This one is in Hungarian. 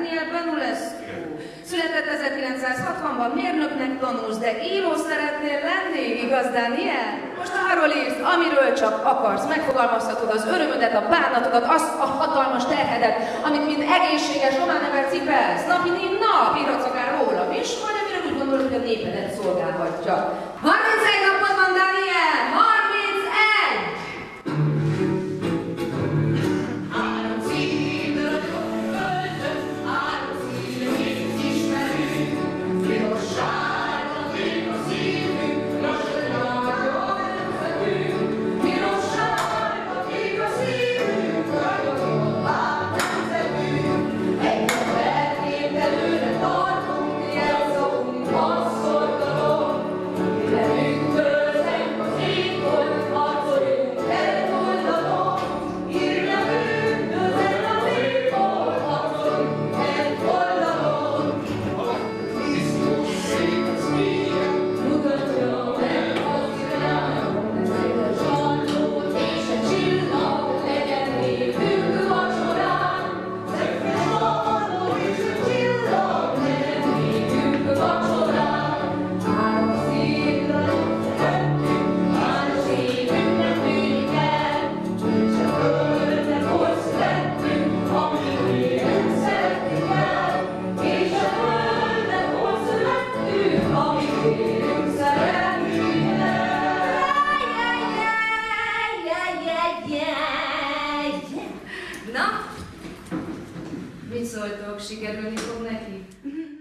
Daniel Benulescu. Született 1960-ban, mérnöknek tanulsz, de író szeretnél lenni, igaz, Daniel? Most arról írsz, amiről csak akarsz. Megfogalmazhatod az örömödet, a bánatodat, azt a hatalmas terhedet, amit mint egészséges román ember cipelsz. Napi nap írhatsz akár róla is, vagy amire úgy gondolod, hogy a népedet szolgálhatja. 31 Na? Mit szóltok, sikerülni fog neki? Mhm.